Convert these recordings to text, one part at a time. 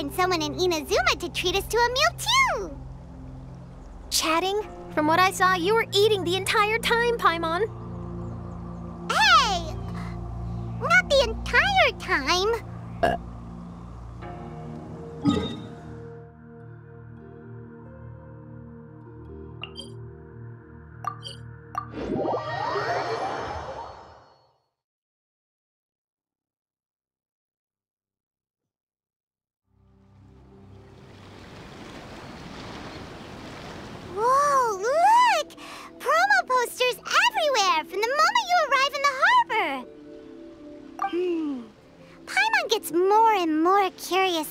find someone in Inazuma to treat us to a meal too. Chatting? From what I saw, you were eating the entire time, Paimon. Hey! Not the entire time.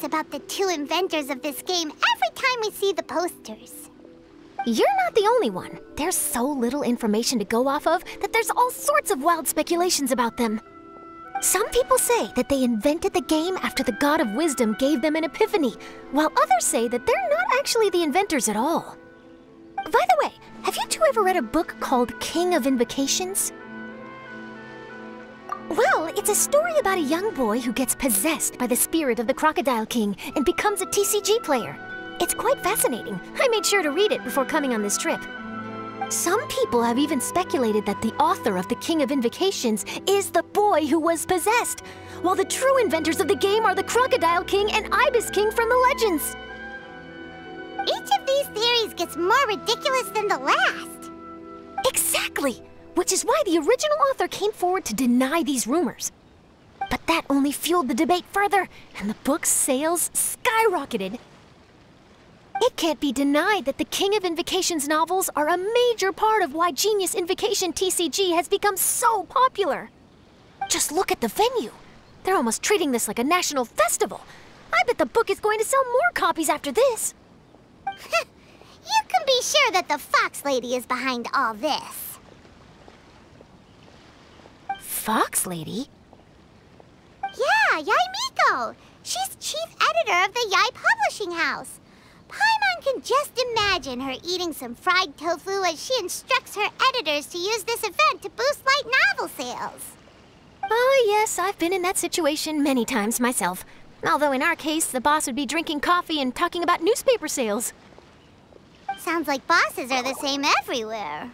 About the two inventors of this game every time we see the posters. You're not the only one. There's so little information to go off of that there's all sorts of wild speculations about them. Some people say that they invented the game after the God of Wisdom gave them an epiphany, while others say that they're not actually the inventors at all. By the way, have you two ever read a book called King of Invocations? Well, it's a story about a young boy who gets possessed by the spirit of the Crocodile King and becomes a TCG player. It's quite fascinating. I made sure to read it before coming on this trip. Some people have even speculated that the author of the King of Invocations is the boy who was possessed, while the true inventors of the game are the Crocodile King and Ibis King from the legends. Each of these theories gets more ridiculous than the last. Exactly! Which is why the original author came forward to deny these rumors. But that only fueled the debate further, and the book's sales skyrocketed. It can't be denied that the King of Invocations novels are a major part of why Genius Invocation TCG has become so popular. Just look at the venue. They're almost treating this like a national festival. I bet the book is going to sell more copies after this. you can be sure that the Fox Lady is behind all this. Fox Lady? Yeah, Yae Miko. She's chief editor of the Yae Publishing House. Paimon can just imagine her eating some fried tofu as she instructs her editors to use this event to boost light novel sales. Oh, yes, I've been in that situation many times myself. Although in our case, the boss would be drinking coffee and talking about newspaper sales. Sounds like bosses are the same everywhere.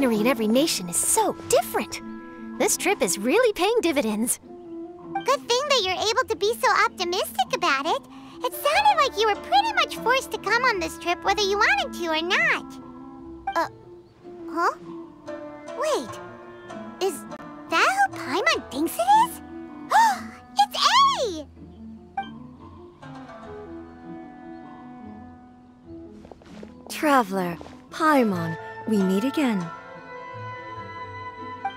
Scenery in every nation is so different. This trip is really paying dividends. Good thing that you're able to be so optimistic about it. It sounded like you were pretty much forced to come on this trip whether you wanted to or not. Uh, huh? Wait, is that who Paimon thinks it is? it's Ei! Traveler, Paimon, we meet again.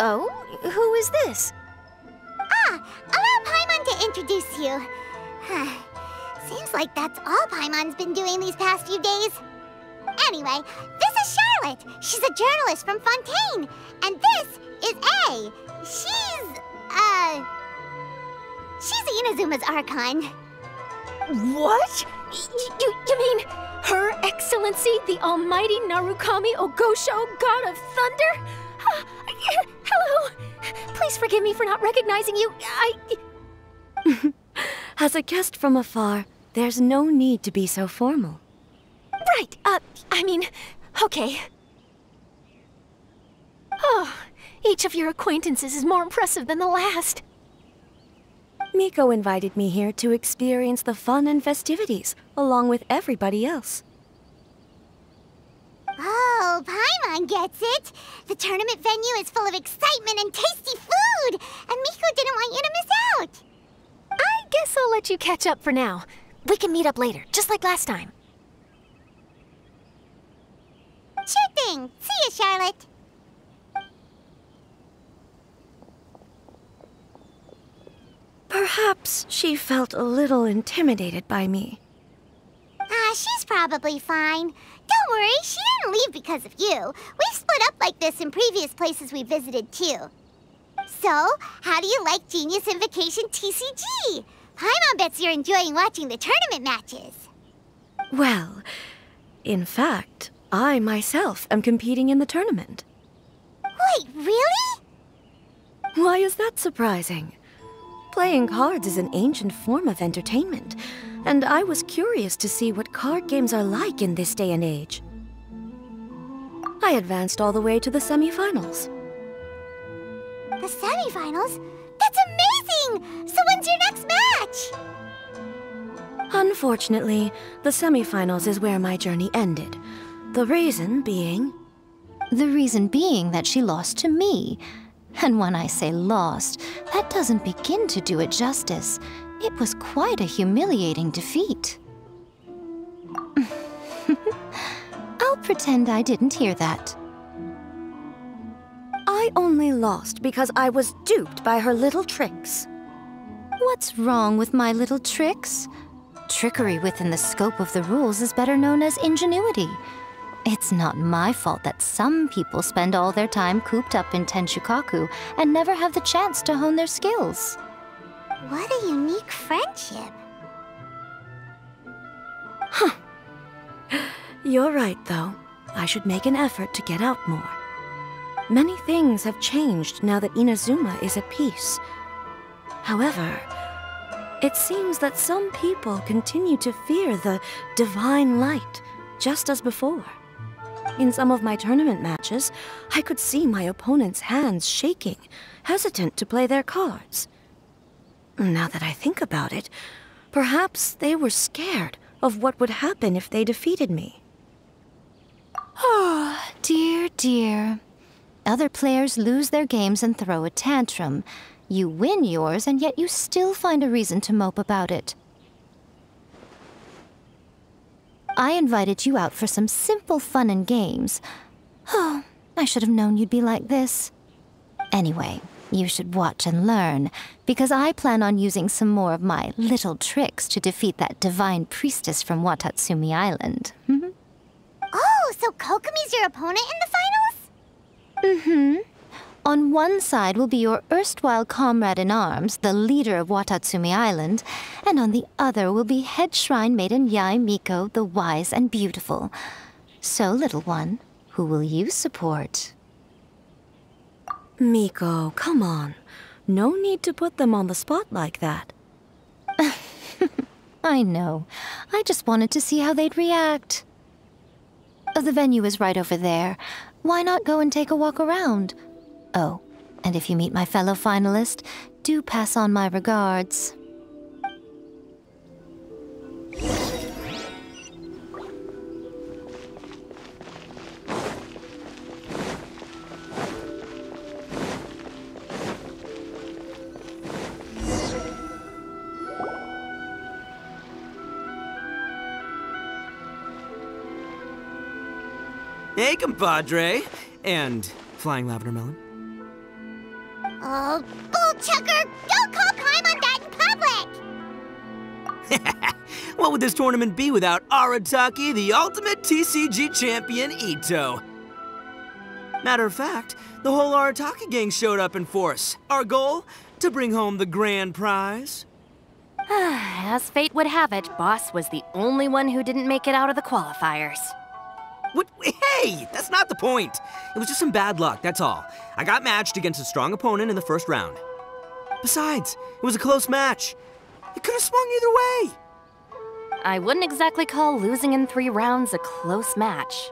Oh, who is this? Ah, allow Paimon to introduce you. Seems like that's all Paimon's been doing these past few days. Anyway, this is Charlotte. She's a journalist from Fontaine. And this is Ei. She's, uh... She's Inazuma's Archon. What? Y- you, you mean Her Excellency, the Almighty Narukami Ogosho, God of Thunder? Hello. Please forgive me for not recognizing you. I. As a guest from afar, there's no need to be so formal. Right. Uh, I mean, okay. Oh, each of your acquaintances is more impressive than the last. Miko invited me here to experience the fun and festivities, along with everybody else. Oh, Paimon gets it. The tournament venue is full of excitement and tasty food. And Miko didn't want you to miss out. I guess I'll let you catch up for now? We can meet up later, just like last time. Sure thing. See you, Charlotte. Perhaps she felt a little intimidated by me. Ah, she's probably fine. Don't worry, she didn't leave because of you. We've split up like this in previous places we visited, too. So, how do you like Genius Invocation TCG? Paimon bets you're enjoying watching the tournament matches. Well, in fact, I myself am competing in the tournament. Wait, really? Why is that surprising? Playing cards is an ancient form of entertainment, and I was curious to see what card games are like in this day and age. I advanced all the way to the semifinals. The semifinals? That's amazing! So when's your next match? Unfortunately, the semifinals is where my journey ended. The reason being... The reason being that she lost to me. And when I say lost, that doesn't begin to do it justice. It was quite a humiliating defeat. I'll pretend I didn't hear that. I only lost because I was duped by her little tricks. What's wrong with my little tricks? Trickery within the scope of the rules is better known as ingenuity. It's not my fault that some people spend all their time cooped up in Tenshukaku and never have the chance to hone their skills. What a unique friendship. Huh. You're right, though. I should make an effort to get out more. Many things have changed now that Inazuma is at peace. However, it seems that some people continue to fear the divine light, just as before. In some of my tournament matches, I could see my opponent's hands shaking, hesitant to play their cards. Now that I think about it, perhaps they were scared of what would happen if they defeated me. Oh, dear, dear. Other players lose their games and throw a tantrum. You win yours, and yet you still find a reason to mope about it. I invited you out for some simple fun and games. Oh, I should have known you'd be like this. Anyway, you should watch and learn, because I plan on using some more of my little tricks to defeat that divine priestess from Watatsumi Island. Oh, so Kokomi's your opponent in the finals? Mm-hmm. On one side will be your erstwhile comrade in arms, the leader of Watatsumi Island, and on the other will be head shrine maiden Yae Miko, the wise and beautiful. So, little one, who will you support? Miko, come on. No need to put them on the spot like that. I know. I just wanted to see how they'd react. The venue is right over there. Why not go and take a walk around? Oh, and if you meet my fellow finalist, do pass on my regards. Hey, compadre. And flying lavender melon. Oh, bullchucker! Don't call Paimon that in public! What would this tournament be without Arataki, the ultimate TCG champion, Itto? Matter of fact, the whole Arataki gang showed up in force. Our goal? To bring home the grand prize. As fate would have it, Boss was the only one who didn't make it out of the qualifiers. What? Hey, that's not the point. It was just some bad luck, that's all. I got matched against a strong opponent in the first round. Besides, it was a close match. It could have swung either way. I wouldn't exactly call losing in three rounds a close match.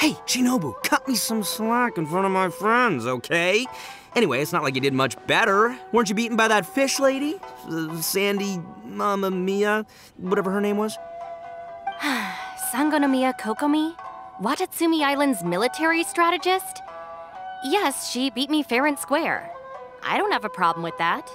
Hey, Shinobu, cut me some slack in front of my friends, okay? Anyway, it's not like you did much better. Weren't you beaten by that fish lady? Uh, Sandy Mama Mia, whatever her name was? Sangonomiya Kokomi? Watatsumi Island's military strategist? Yes, she beat me fair and square. I don't have a problem with that.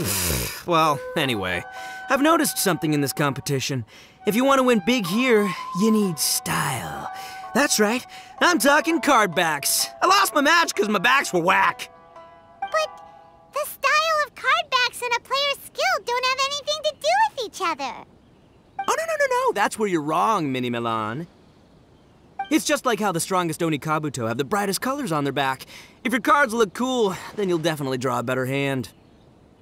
well, anyway, I've noticed something in this competition. If you want to win big here, you need style. That's right, I'm talking card backs. I lost my match because my backs were whack. But the style of card backs and a player's skill don't have anything to do with each other. Oh, no, no, no, no, that's where you're wrong, Mini Milan. It's just like how the strongest Oni Kabuto have the brightest colors on their back. If your cards look cool, then you'll definitely draw a better hand.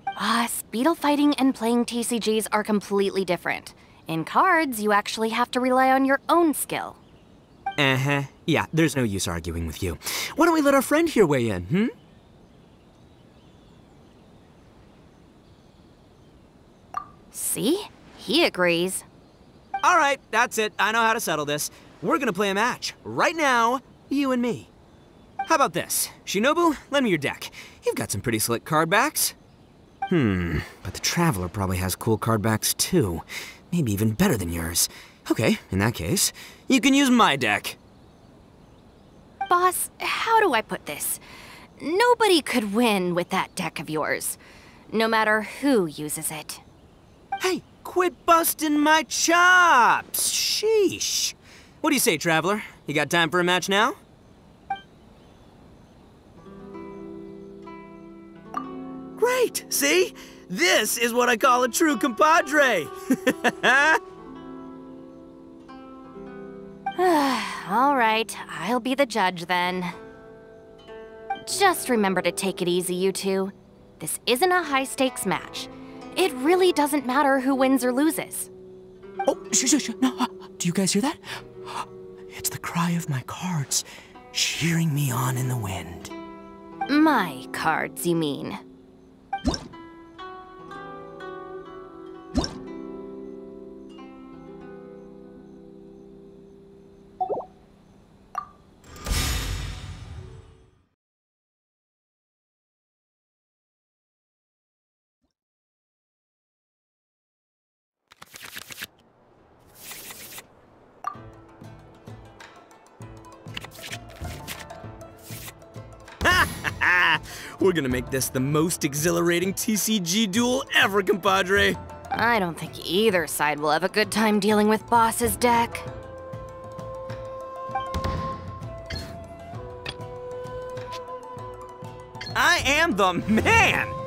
Ah, speedle fighting and playing TCGs are completely different. In cards, you actually have to rely on your own skill. Uh-huh. Yeah, there's no use arguing with you. Why don't we let our friend here weigh in, hmm? See? He agrees. All right, that's it. I know how to settle this. We're gonna play a match. Right now, you and me. How about this? Shinobu, lend me your deck. You've got some pretty slick card backs. Hmm, but the Traveler probably has cool card backs too. Maybe even better than yours. Okay, in that case, you can use my deck. Boss, how do I put this? Nobody could win with that deck of yours, no matter who uses it. Hey, quit busting my chops! Sheesh. What do you say, Traveler? You got time for a match now? Great! See? This is what I call a true compadre! All right, I'll be the judge then. Just remember to take it easy, you two. This isn't a high stakes match. It really doesn't matter who wins or loses. Oh, shh, shh, shh. No, uh, do you guys hear that? It's the cry of my cards, cheering me on in the wind. My cards, you mean? We're gonna make this the most exhilarating TCG duel ever, compadre. I don't think either side will have a good time dealing with Boss's deck. I am the man!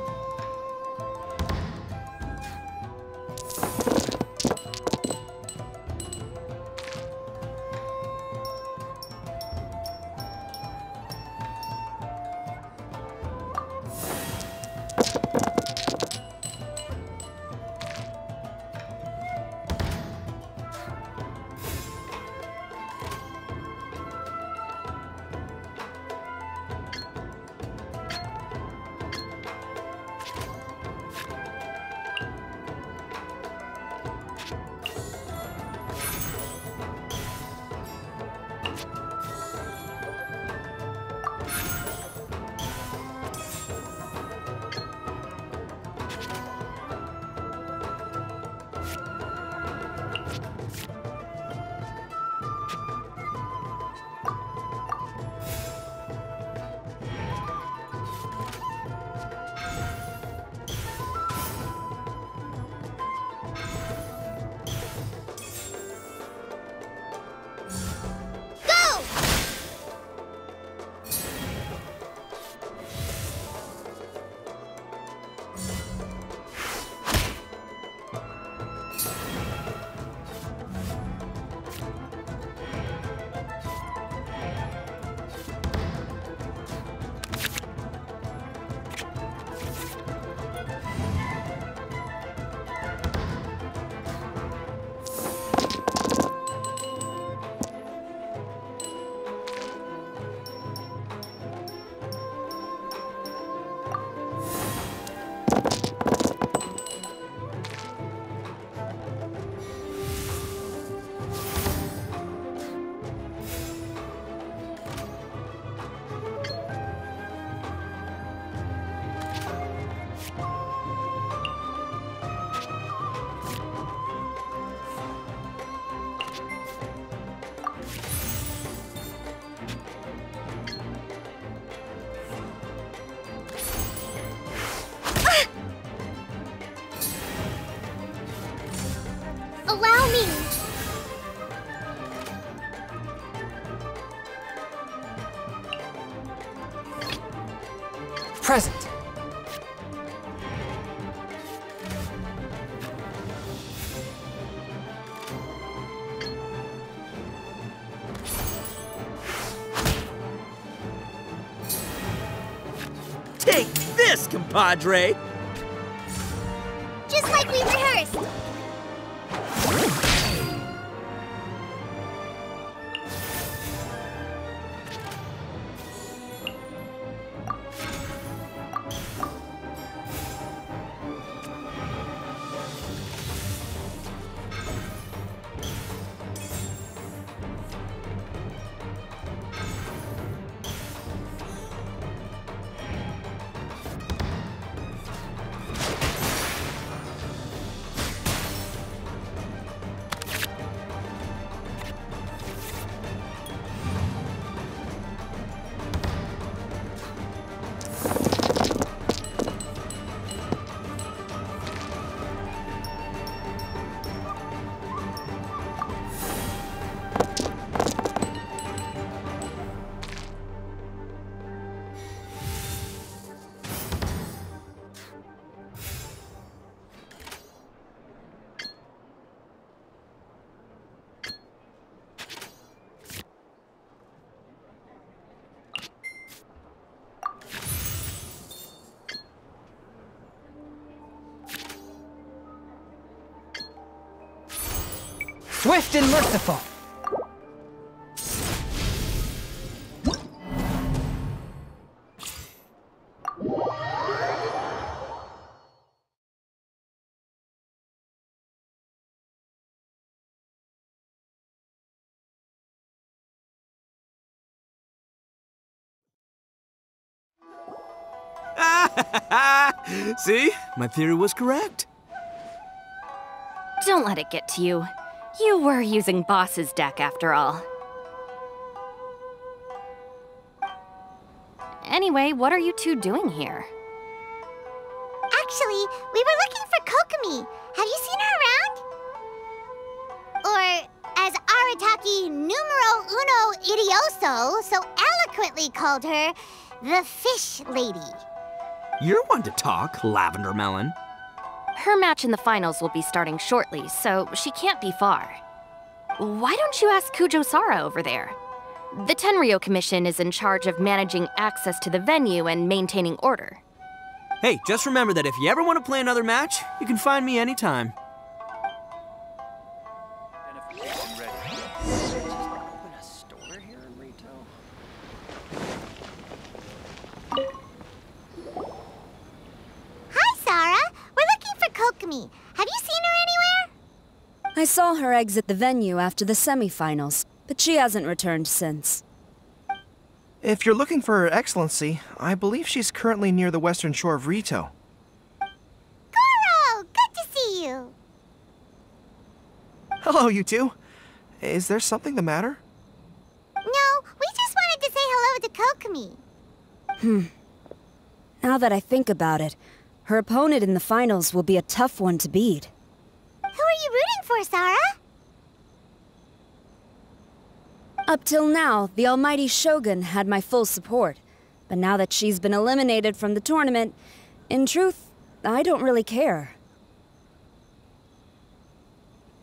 Compadre! Swift and merciful. See? My theory was correct. Don't let it get to you. You were using Boss's deck after all. Anyway, what are you two doing here? Actually, we were looking for Kokomi. Have you seen her around? Or, as Arataki numero uno idioso so eloquently called her, the Fish Lady. You're one to talk, Lavender Melon. Her match in the finals will be starting shortly, so she can't be far. Why don't you ask Kujo Sara over there? The Tenryo Commission is in charge of managing access to the venue and maintaining order. Hey, just remember that if you ever want to play another match, you can find me anytime. Looking for Kokomi. Have you seen her anywhere? I saw her exit the venue after the semifinals, but she hasn't returned since. If you're looking for Her Excellency, I believe she's currently near the western shore of Ritou. Goro, good to see you. Hello, you two. Is there something the matter? No, we just wanted to say hello to Kokomi. Hmm. Now that I think about it, her opponent in the finals will be a tough one to beat. Who are you rooting for, Sara? Up till now, the almighty Shogun had my full support. But now that she's been eliminated from the tournament, in truth, I don't really care.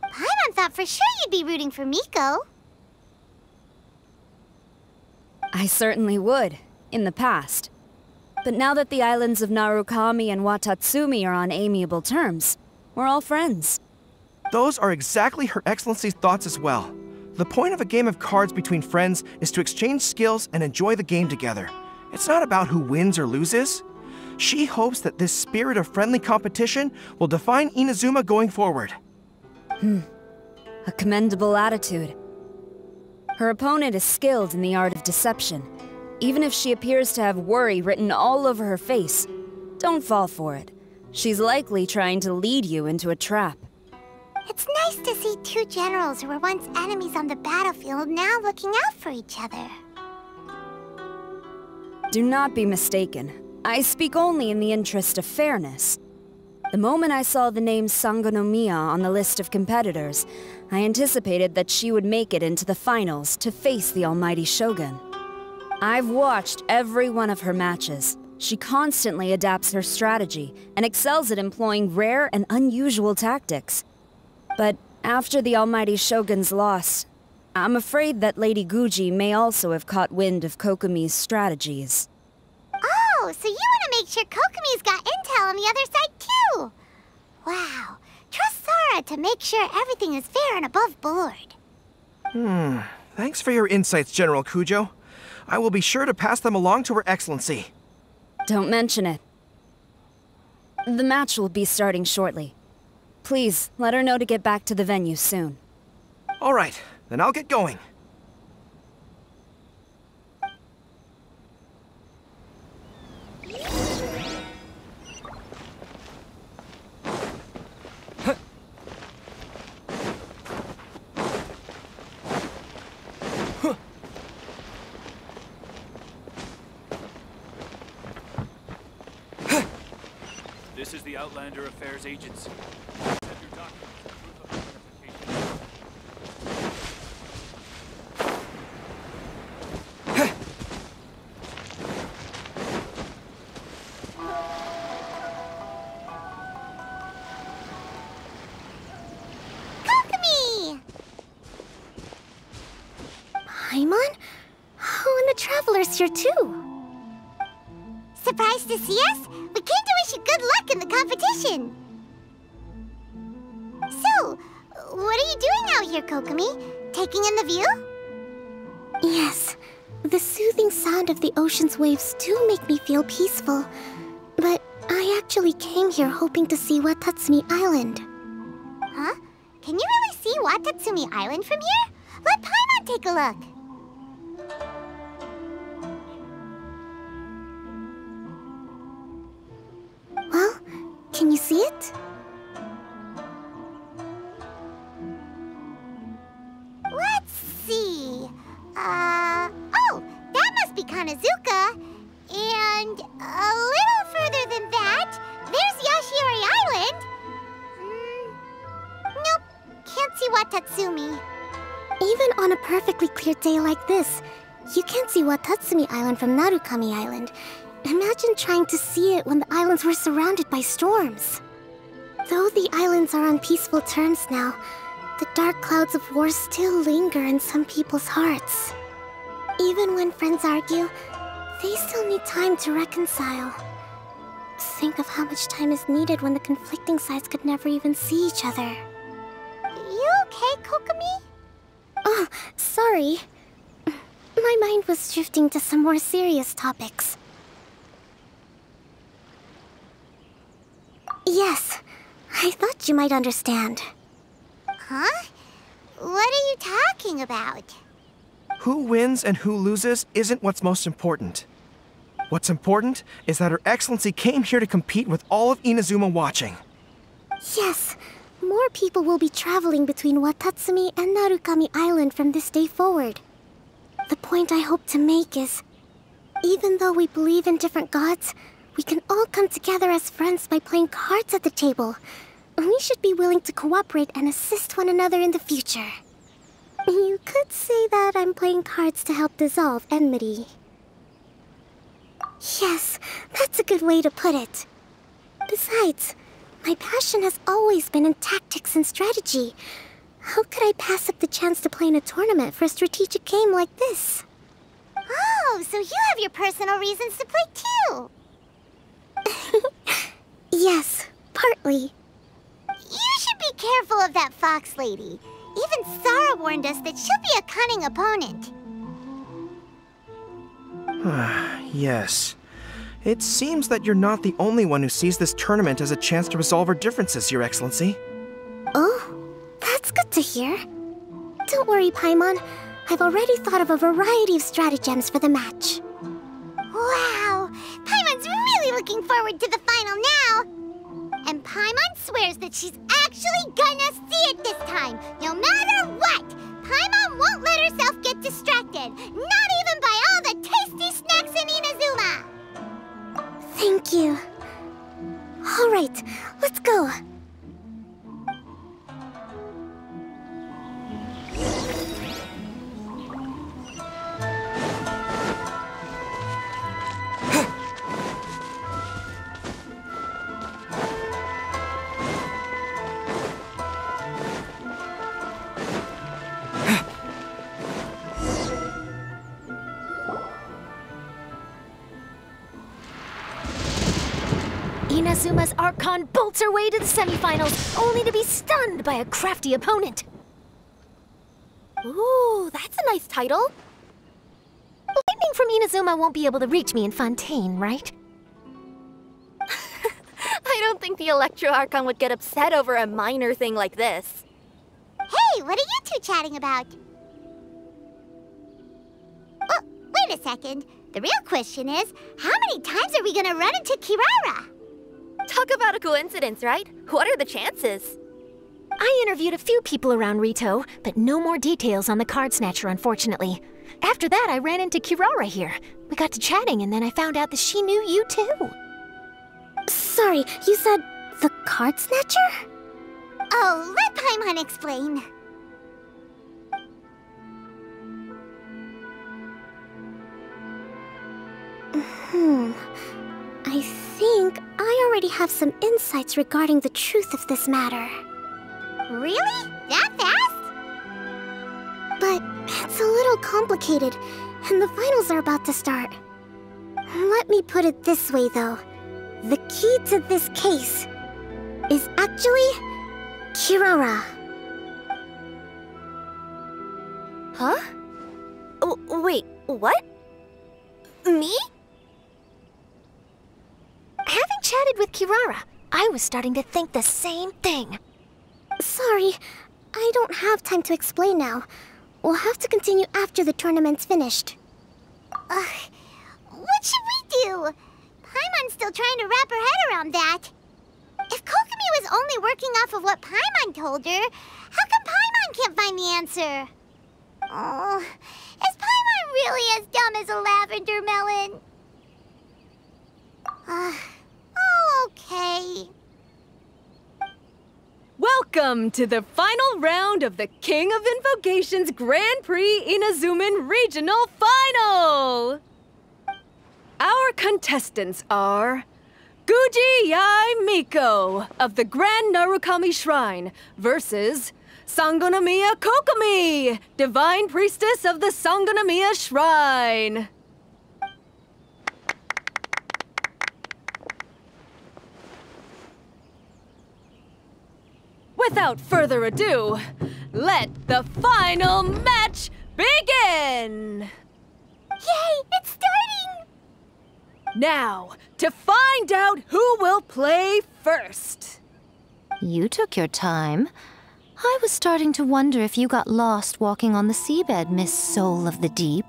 Paimon thought for sure you'd be rooting for Miko. I certainly would, in the past. But now that the islands of Narukami and Watatsumi are on amiable terms, we're all friends. Those are exactly Her Excellency's thoughts as well. The point of a game of cards between friends is to exchange skills and enjoy the game together. It's not about who wins or loses. She hopes that this spirit of friendly competition will define Inazuma going forward. Hmm. A commendable attitude. Her opponent is skilled in the art of deception. Even if she appears to have worry written all over her face, don't fall for it. She's likely trying to lead you into a trap. It's nice to see two generals who were once enemies on the battlefield now looking out for each other. Do not be mistaken. I speak only in the interest of fairness. The moment I saw the name Sangonomiya on the list of competitors, I anticipated that she would make it into the finals to face the almighty Shogun. I've watched every one of her matches. She constantly adapts her strategy and excels at employing rare and unusual tactics. But after the almighty Shogun's loss, I'm afraid that Lady Guji may also have caught wind of Kokomi's strategies. Oh, so you want to make sure Kokomi's got intel on the other side too? Wow. Trust Sara to make sure everything is fair and above board. Hmm. Thanks for your insights, General Kujo. I will be sure to pass them along to Her Excellency. Don't mention it. The match will be starting shortly. Please, let her know to get back to the venue soon. All right, then I'll get going. This is the Outlander Affairs Agency. Waves do make me feel peaceful. But I actually came here hoping to see Watatsumi Island. Huh? Can you really see Watatsumi Island from here? Let Paimon take a look. Well, can you see it? Let's see. Uh, Kannazuka. And a little further than that, there's Yashiori Island. Mm, nope, can't see Watatsumi. Even on a perfectly clear day like this, you can't see Watatsumi Island from Narukami Island. Imagine trying to see it when the islands were surrounded by storms. Though the islands are on peaceful terms now, the dark clouds of war still linger in some people's hearts. Even when friends argue, they still need time to reconcile. Think of how much time is needed when the conflicting sides could never even see each other. You okay, Kokomi? Oh, sorry. My mind was drifting to some more serious topics. Yes, I thought you might understand. Huh? What are you talking about? Who wins and who loses isn't what's most important. What's important is that Her Excellency came here to compete with all of Inazuma watching. Yes, more people will be traveling between Watatsumi and Narukami Island from this day forward. The point I hope to make is even though we believe in different gods, we can all come together as friends by playing cards at the table. We should be willing to cooperate and assist one another in the future. You could say that I'm playing cards to help dissolve enmity. Yes, that's a good way to put it. Besides, my passion has always been in tactics and strategy. How could I pass up the chance to play in a tournament for a strategic game like this? Oh, so you have your personal reasons to play too. Yes, partly. You should be careful of that fox lady. Even Sara warned us that she'll be a cunning opponent. yes. It seems that you're not the only one who sees this tournament as a chance to resolve our differences, Your Excellency. Oh, that's good to hear. Don't worry, Paimon. I've already thought of a variety of stratagems for the match. Wow! Paimon's really looking forward to the final now! And Paimon swears that she's actually gonna see it this time, no matter what! Paimon won't let herself get distracted, not even by all the tasty snacks in Inazuma! Thank you. All right, let's go. Way to the semifinals, only to be stunned by a crafty opponent. Ooh, that's a nice title. Lightning from Inazuma won't be able to reach me in Fontaine, right? I don't think the Electro Archon would get upset over a minor thing like this. Hey, what are you two chatting about? Oh, wait a second. The real question is, how many times are we gonna run into Kirara? Talk about a coincidence, right? What are the chances? I interviewed a few people around Ritou, but no more details on the card snatcher, unfortunately. After that, I ran into Kirara here. We got to chatting, and then I found out that she knew you too. Sorry, you said the card snatcher? Oh, let Paimon explain. Hmm. I think I already have some insights regarding the truth of this matter. Really? That fast? But it's a little complicated, and the finals are about to start. Let me put it this way, though. The key to this case is actually Kirara. Huh? Oh, wait, what? Me? Chatted with Kirara, I was starting to think the same thing. Sorry, I don't have time to explain now. We'll have to continue after the tournament's finished. Ugh, what should we do? Paimon's still trying to wrap her head around that. If Kokomi was only working off of what Paimon told her, how come Paimon can't find the answer? Oh, is Paimon really as dumb as a lavender melon? Oh, okay. Welcome to the final round of the King of Invocations Grand Prix Inazuman Regional Final! Our contestants are Guji Yae Miko of the Grand Narukami Shrine versus Sangonomiya Kokomi, Divine Priestess of the Sangonomiya Shrine. Without further ado, let the final match begin! Yay, it's starting! Now, to find out who will play first. You took your time. I was starting to wonder if you got lost walking on the seabed, Miss Soul of the Deep.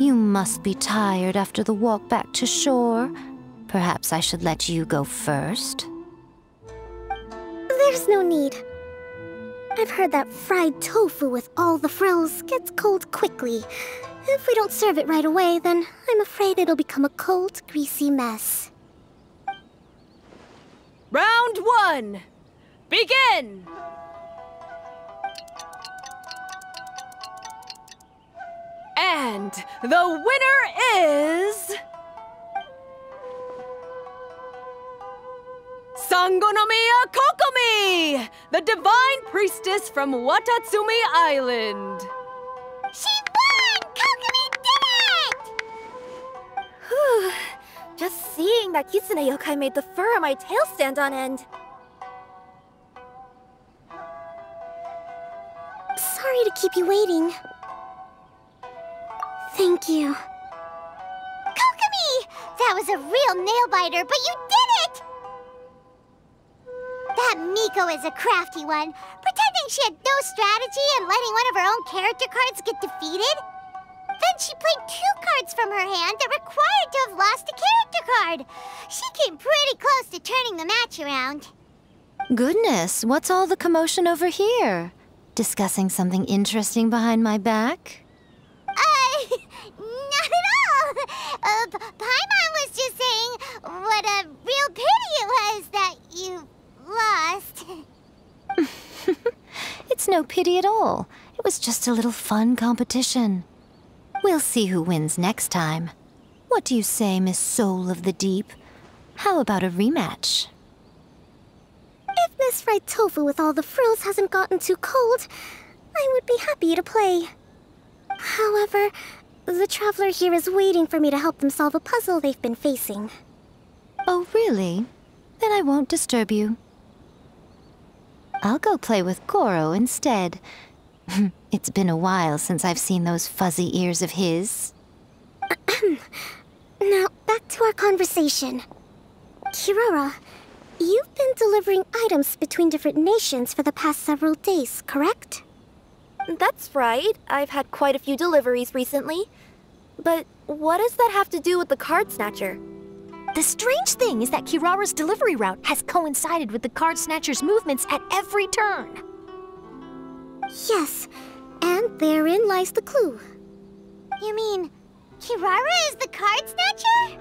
You must be tired after the walk back to shore. Perhaps I should let you go first. There's no need. I've heard that fried tofu with all the frills gets cold quickly. If we don't serve it right away, then I'm afraid it'll become a cold, greasy mess. Round one, begin! And the winner is... Sangonomiya Kokomi, the divine priestess from Watatsumi Island. She won! Kokomi did it! Whew. Just seeing that Kitsune yokai made the fur on my tail stand on end. Sorry to keep you waiting. Thank you. Kokomi! That was a real nail-biter, but you did it! Miko is a crafty one, pretending she had no strategy and letting one of her own character cards get defeated. Then she played two cards from her hand that required to have lost a character card. She came pretty close to turning the match around. Goodness, what's all the commotion over here? Discussing something interesting behind my back? Uh, not at all. Uh, Paimon was just saying, what a real pity it was that you lost. It's no pity at all. It was just a little fun competition. We'll see who wins next time. What do you say, Miss Soul of the Deep? How about a rematch? If Miss Fried Tofu with all the frills hasn't gotten too cold, I would be happy to play. However, the traveler here is waiting for me to help them solve a puzzle they've been facing. Oh, really? Then I won't disturb you. I'll go play with Goro instead. it's been a while since I've seen those fuzzy ears of his. Now, back to our conversation. Kirara, you've been delivering items between different nations for the past several days, correct? That's right. I've had quite a few deliveries recently. But what does that have to do with the card snatcher? The strange thing is that Kirara's delivery route has coincided with the card snatcher's movements at every turn. Yes, and therein lies the clue. You mean Kirara is the card snatcher?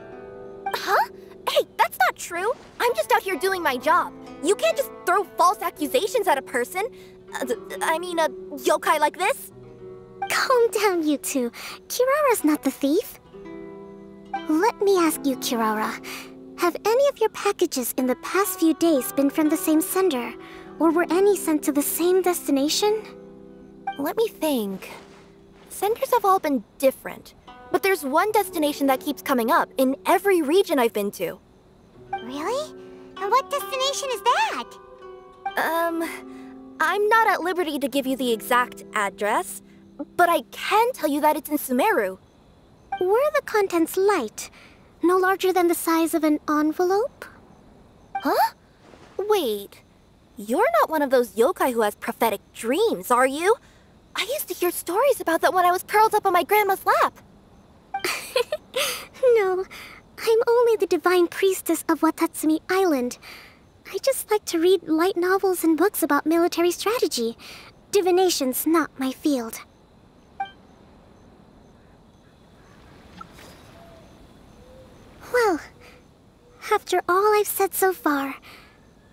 Huh? Hey, that's not true. I'm just out here doing my job. You can't just throw false accusations at a person. Uh, I mean, a yokai like this. Calm down, you two. Kirara's not the thief. Let me ask you, Kirara. Have any of your packages in the past few days been from the same sender? Or were any sent to the same destination? Let me think. Senders have all been different, but there's one destination that keeps coming up in every region I've been to. Really? And what destination is that? Um, I'm not at liberty to give you the exact address, but I can tell you that it's in Sumeru. Were the contents light? No larger than the size of an envelope? Huh? Wait. You're not one of those yokai who has prophetic dreams, are you? I used to hear stories about that when I was curled up on my grandma's lap. no, I'm only the divine priestess of Watatsumi Island. I just like to read light novels and books about military strategy. Divination's not my field. Well, after all I've said so far,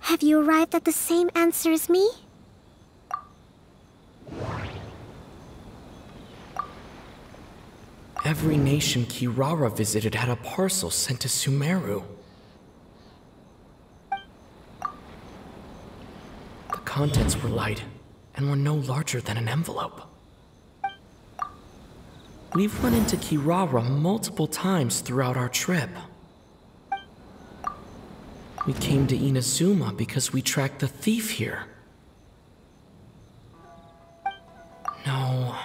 have you arrived at the same answer as me? Every nation Kirara visited had a parcel sent to Sumeru. The contents were light and were no larger than an envelope. We've run into Kirara multiple times throughout our trip. We came to Inazuma because we tracked the thief here. No,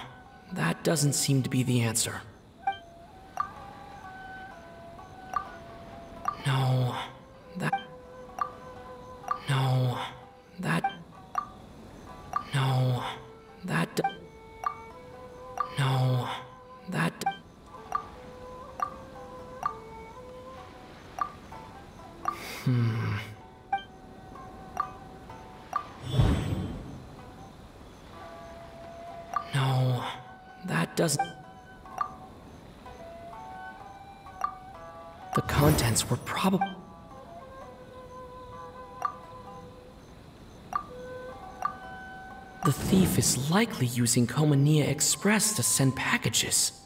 that doesn't seem to be the answer. Likely using Komaniya Express to send packages.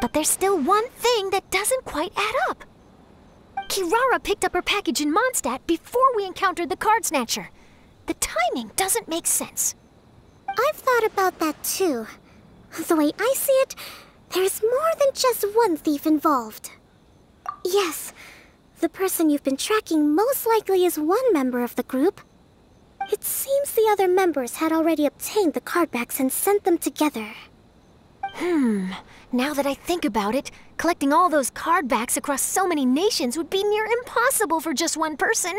But there's still one thing that doesn't quite add up. Kirara picked up her package in Mondstadt before we encountered the card snatcher. The timing doesn't make sense. I've thought about that too. The way I see it, there's more than just one thief involved. Yes, the person you've been tracking most likely is one member of the group. It seems the other members had already obtained the card backs and sent them together. Hmm. Now that I think about it, collecting all those cardbacks across so many nations would be near impossible for just one person.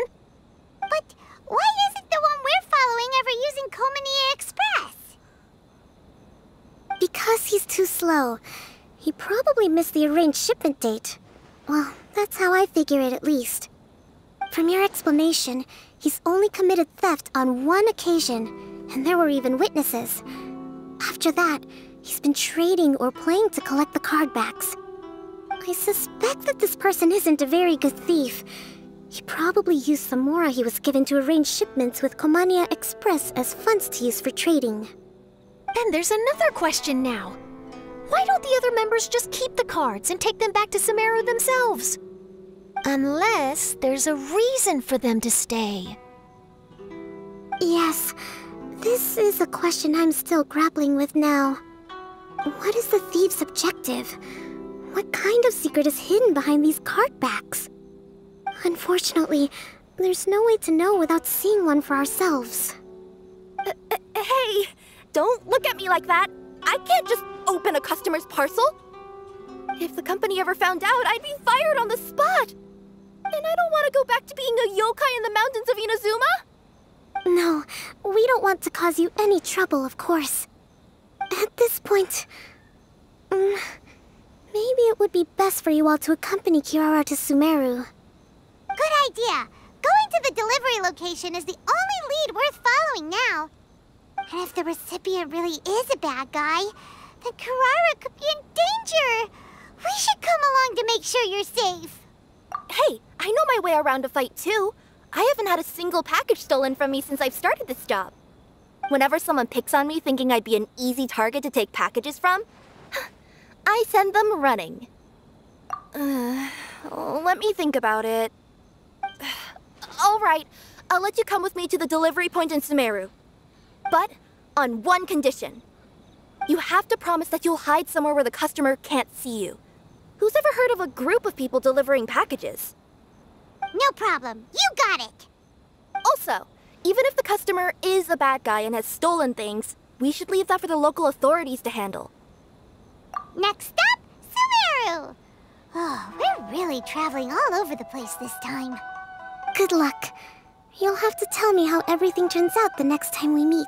But Why isn't the one we're following ever using Komaniya Express? Because he's too slow. He probably missed the arranged shipment date. Well, that's how I figure it at least. From your explanation, he's only committed theft on one occasion, and there were even witnesses. After that, he's been trading or playing to collect the card backs. I suspect that this person isn't a very good thief. He probably used the mora he was given to arrange shipments with Komaniya Express as funds to use for trading. Then there's another question now. Why don't the other members just keep the cards and take them back to Sumeru themselves? Unless there's a reason for them to stay. Yes, this is a question I'm still grappling with now. What is the thief's objective? What kind of secret is hidden behind these card backs? Unfortunately, there's no way to know without seeing one for ourselves. Uh, uh, hey, don't look at me like that. I can't just open a customer's parcel. If the company ever found out, I'd be fired on the spot. And I don't want to go back to being a yokai in the mountains of Inazuma. No, we don't want to cause you any trouble, of course. At this point, um, maybe it would be best for you all to accompany Kirara to Sumeru. Good idea. Going to the delivery location is the only lead worth following now. And if the recipient really is a bad guy, then Kirara could be in danger. We should come along to make sure you're safe. Hey, I know my way around a fight too. I haven't had a single package stolen from me since I've started this job. Whenever someone picks on me thinking I'd be an easy target to take packages from, I send them running. Uh, let me think about it. All right, I'll let you come with me to the delivery point in Sumeru. But on one condition. You have to promise that you'll hide somewhere where the customer can't see you. Who's ever heard of a group of people delivering packages? No problem. You got it. Also, even if the customer is a bad guy and has stolen things, we should leave that for the local authorities to handle. Next stop, Sumeru! Oh, we're really traveling all over the place this time. Good luck. You'll have to tell me how everything turns out the next time we meet.